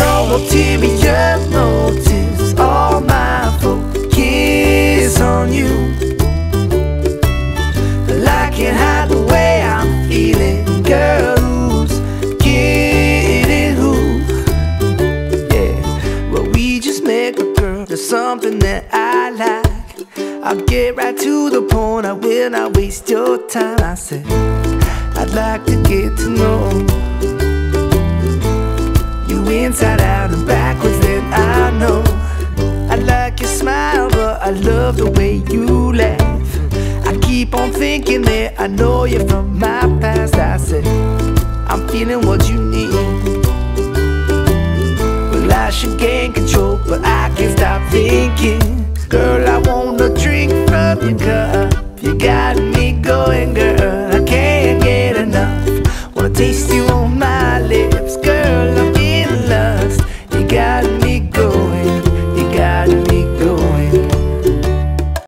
ulterior motives. All my focus on you. But I can't hide the way I'm feeling, girl. Who's getting who? Yeah, well, we just met a girl. There's something that I like. I'll get right to the point. I will not waste your time. I said, I'd like to get to know inside out and backwards. Then I know I like your smile, but I love the way you laugh. I keep on thinking that I know you from my past. I said, I'm feeling what you need. Well, I should gain control, but I can't stop thinking. Girl, I wanna drink from your cup. You got me going, girl.